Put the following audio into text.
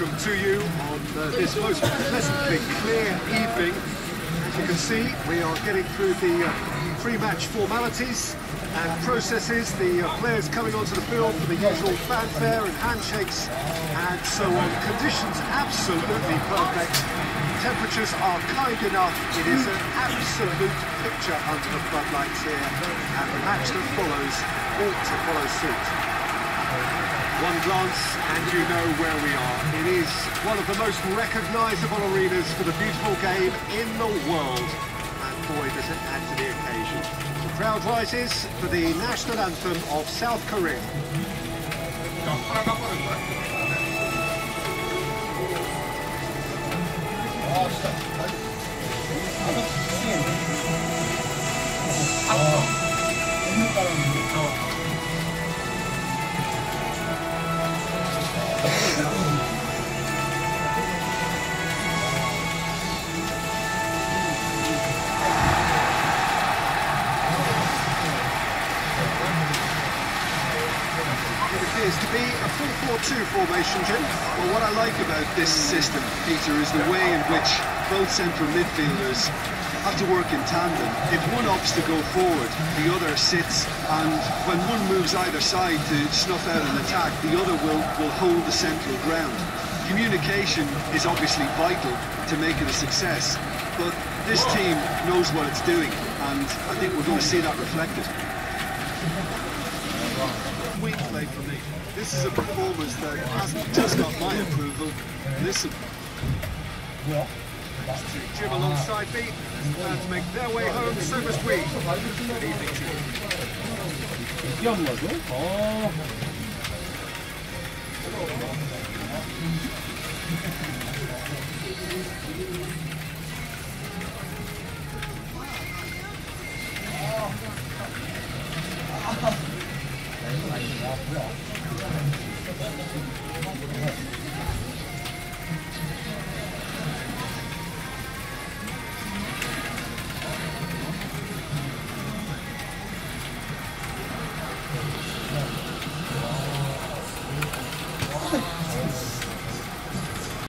Welcome to you on uh, this most pleasantly clear evening. As you can see, we are getting through the uh, pre-match formalities and processes. The uh, players coming onto the field for the usual fanfare and handshakes and so on. Conditions absolutely perfect. Temperatures are kind enough. It is an absolute picture under the floodlights here, and the match that follows ought to follow suit. One glance and you know where we are. It is one of the most recognisable arenas for the beautiful game in the world. And boy, does it add to the occasion. The crowd rises for the national anthem of South Korea. It appears to be a 4-4-2 formation, Jim. Well, what I like about this system, Peter, is the way in which both central midfielders have to work in tandem. If one opts to go forward, the other sits, and when one moves either side to snuff out an attack, the other will, will hold the central ground. Communication is obviously vital to make it a success, but this team knows what it's doing, and I think we're going to see that reflected sweet play for me. This is a performance that has just got my approval. Listen. Jim alongside me, and to make their way home, Super sweet. Good evening to you.